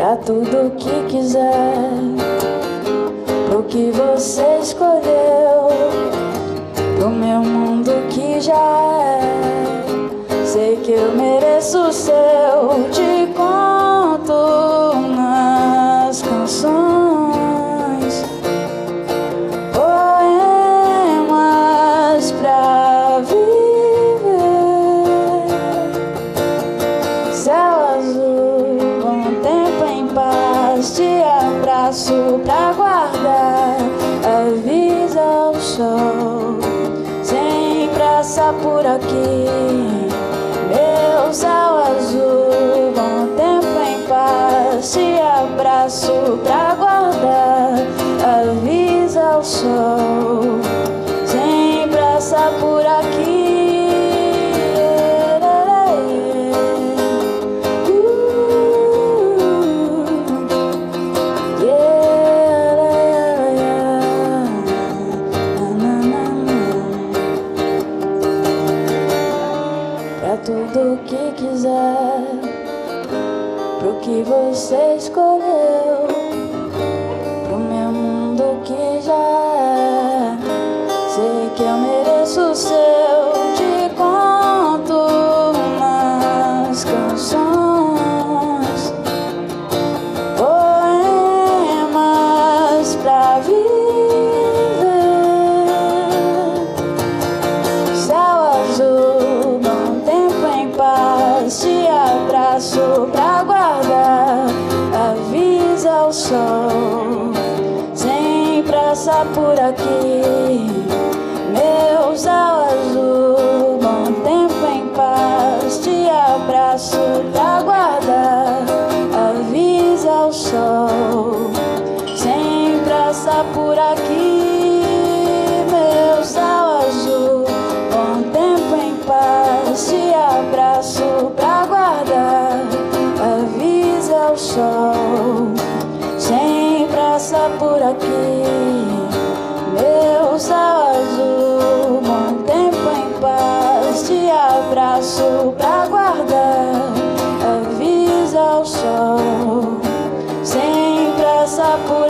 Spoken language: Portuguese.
pra tudo que quiser. Pro que você escolheu. Pro meu mundo que já é. Sei que eu mereço o céu te conto paz te abraço pra guardar avisa o sol sem pressa por aqui. Meu céu azul bom tempo em paz te abraço pra guardar avisa o sol Tudo que quiser, pro que você escolheu, sou, sem pressa por aqui. Meu céu azul, bom tempo em paz, te abraço pra guardar. avisa o sol. por aqui. Meu céu azul, bom tempo em paz. Te abraço pra guardar. Avisa ao sol, sem pressa por